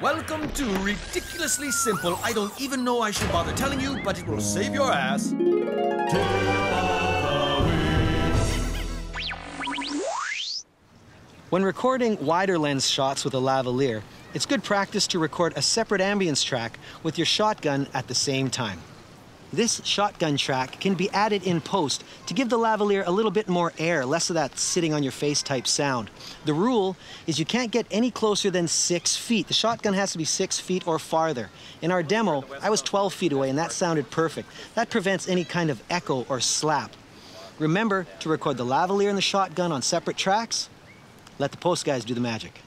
Welcome to Ridiculously Simple. I don't even know I should bother telling you, but it will save your ass. When recording wider lens shots with a lavalier, it's good practice to record a separate ambience track with your shotgun at the same time. This shotgun track can be added in post to give the lavalier a little bit more air, less of that sitting on your face type sound. The rule is you can't get any closer than six feet. The shotgun has to be six feet or farther. In our demo, I was 12 feet away and that sounded perfect. That prevents any kind of echo or slap. Remember to record the lavalier and the shotgun on separate tracks. Let the post guys do the magic.